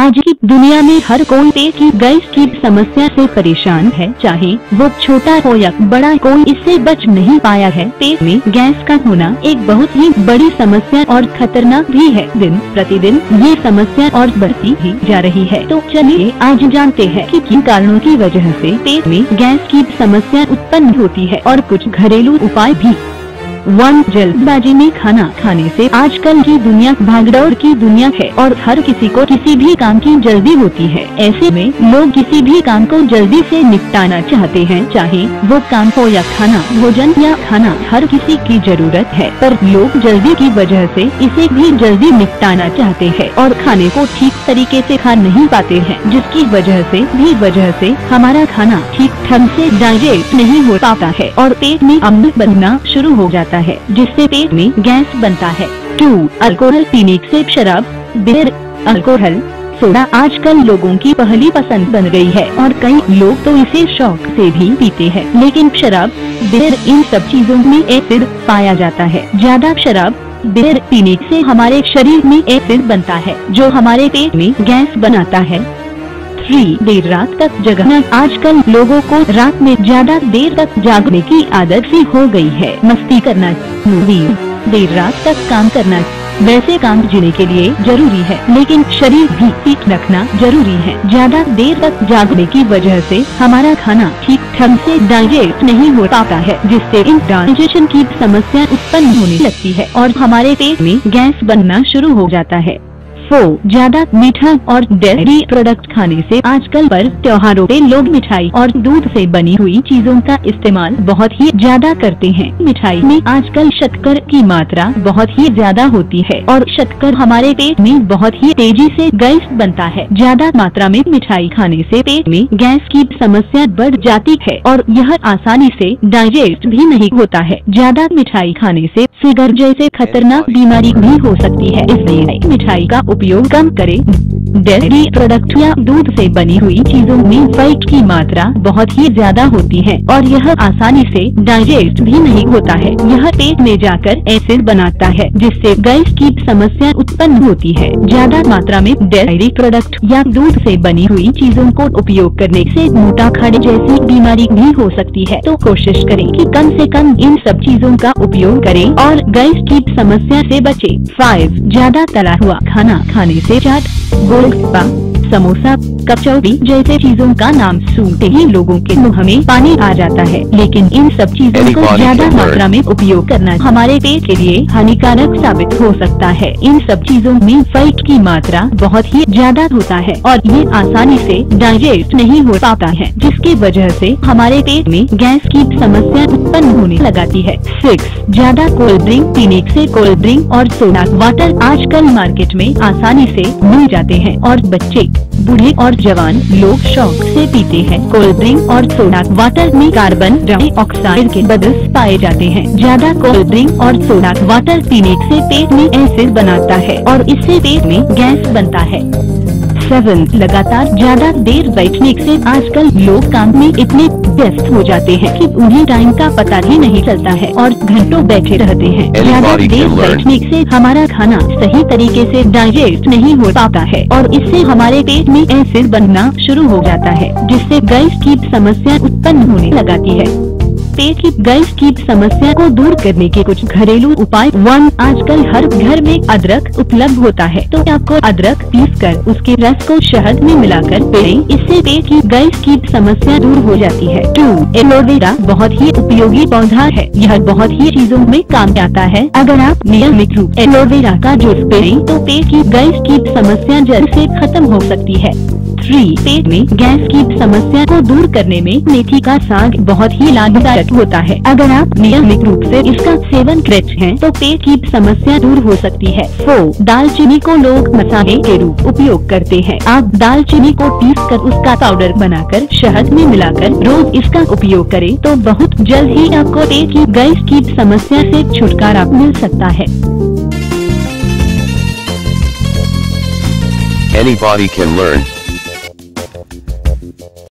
आज की दुनिया में हर कोई पेट की गैस की समस्या से परेशान है, चाहे वो छोटा हो या बड़ा, कोई इससे बच नहीं पाया है। पेट में गैस का होना एक बहुत ही बड़ी समस्या और खतरनाक भी है। दिन प्रतिदिन ये समस्या और बढ़ती ही जा रही है। तो चलिए आज जानते हैं कि किन कारणों की वजह से पेट में गैस की समस्या उत्पन्न होती है और कुछ घरेलू उपाय भी। वन जल्दबाजी में खाना खाने से आजकल की दुनिया भागदौड़ की दुनिया है और हर किसी को किसी भी काम की जल्दी होती है। ऐसे में लोग किसी भी काम को जल्दी से निपटाना चाहते हैं, चाहे वो काम हो या खाना, भोजन या खाना, हर किसी की ज़रूरत है। पर लोग जल्दी की वजह से इसे भी जल्दी निपटाना चाहते हैं और खाने को ठीक तरीके से खा नहीं पाते हैं, जिसकी वजह से भी वजह से हमारा खाना ठीक ढंग से डाइजेस्ट नहीं हो पाता है और पेट में अम्ल बनना शुरू हो जाता है, जिससे पेट में गैस बनता है। टू अल्कोहल पीने से शराब, बियर, अल्कोहल, सोडा आजकल लोगों की पहली पसंद बन गई है और कई लोग तो इसे शौक से भी पीते हैं। लेकिन शराब, बियर, इन सब चीज़ों में एसिड पाया जाता है। ज़्यादा शराब, बियर पीने से हमारे शरीर में एसिड बनता है, जो हमारे पेट में गैस बनाता है। थ्री देर रात तक जगना आजकल लोगों को रात में ज़्यादा देर तक जागने की आदत सी हो गई है। मस्ती करना मूवी देर रात तक काम करना वैसे काम जीने के लिए ज़रूरी है, लेकिन शरीर भी ठीक रखना ज़रूरी है। ज़्यादा देर तक जागने की वजह से हमारा खाना ठीक ढंग से डाइजेस्ट नहीं हो पाता है, जिससे इन डाइजेशन की समस्या उत्पन्न होने लगती है और हमारे पेट में गैस बनना शुरू हो जाता है। फोर ज़्यादा मीठा और डेयरी प्रोडक्ट खाने से आजकल पर त्योहारों पे लोग मिठाई और दूध से बनी हुई चीज़ों का इस्तेमाल बहुत ही ज़्यादा करते हैं। मिठाई में आजकल शक्कर की मात्रा बहुत ही ज़्यादा होती है और शक्कर हमारे पेट में बहुत ही तेज़ी से गैस बनता है। ज़्यादा मात्रा में मिठाई खाने से पेट में गैस की समस्या बढ़ जाती है और यह आसानी से डाइजेस्ट भी नहीं होता है। ज़्यादा मिठाई खाने से फिगर जैसे खतरनाक बीमारी भी हो सकती है, इसलिए मिठाई का उपयोग कम करें। डेयरी प्रोडक्ट या दूध से बनी हुई चीज़ों में फैट की मात्रा बहुत ही ज़्यादा होती है और यह आसानी से डाइजेस्ट भी नहीं होता है। यह पेट में जाकर एसिड बनाता है, जिससे गैस की समस्या उत्पन्न होती है। ज़्यादा मात्रा में डेयरी प्रोडक्ट या दूध से बनी हुई चीज़ों को उपयोग करने से मोटा खाड़े जैसी बीमारी भी हो सकती है। तो कोशिश करें कि कम से कम इन सब चीज़ों का उपयोग करें और गैस की समस्या से बचे। फाइव ज़्यादा तला हुआ खाना। खाने से चाट गोलगप्पा। समोसा कचौड़ी जैसे चीज़ों का नाम सुनते ही लोगों के मुँह में पानी आ जाता है। लेकिन इन सब चीज़ों को ज़्यादा मात्रा में उपयोग करना हमारे पेट के लिए हानिकारक साबित हो सकता है। इन सब चीज़ों में फैट की मात्रा बहुत ही ज़्यादा होता है और ये आसानी से डाइजेस्ट नहीं हो पाता है जिसकी वजह से हमारे पेट में गैस की समस्या उत्पन्न होने लगाती है। सिक्स ज़्यादा कोल्ड ड्रिंक पीने से कोल्ड ड्रिंक और सोडा वाटर आजकल मार्केट में आसानी से मिल जाते हैं और बच्चे बूढ़े और जवान लोग शौक से पीते हैं। कोल्ड ड्रिंक और सोडा। वाटर में कार्बन डाइऑक्साइड के बदल पाए जाते हैं। ज़्यादा कोल्ड ड्रिंक और सोडा वाटर पीने से पेट में एसिड बनाता है और इससे पेट में गैस बनता है। सेवन लगातार ज़्यादा देर बैठने से आजकल लोग काम में इतने व्यस्त हो जाते हैं कि उन्हें टाइम का पता ही नहीं चलता है और घंटों बैठे रहते हैं। ज़्यादा देर बैठने से हमारा खाना सही तरीके से डाइजेस्ट नहीं हो पाता है और इससे हमारे पेट में एसिड बनना शुरू हो जाता है जिससे गैस की समस्या उत्पन्न होने लगाती है। पेट की गैस की समस्या को दूर करने के कुछ घरेलू उपाय। वन आजकल हर घर में अदरक उपलब्ध होता है। तो आपको अदरक पीस कर उसके रस को शहद में मिलाकर पिएँ इससे पेट की गैस की समस्या दूर हो जाती है। टू एलोवेरा बहुत ही उपयोगी पौधा है। यह बहुत ही चीज़ों में काम आता है। अगर आप नियमित रूप एलोवेरा का जूस पिएँ तो पेट की गैस की समस्या जल्द ऐसी खत्म हो सकती है। थ्री पेट में गैस की समस्या को दूर करने में मेथी का साग बहुत ही लाभदायक होता है। अगर आप नियमित रूप से इसका सेवन करते हैं तो पेट की समस्या दूर हो सकती है। फोर दालचीनी को लोग मसाले के रूप उपयोग करते हैं। आप दालचीनी को पीस कर उसका पाउडर बनाकर शहद में मिलाकर रोज इसका उपयोग करें तो बहुत जल्द ही आपको पेट की गैस की समस्या से छुटकारा मिल सकता है। Anybody can learn.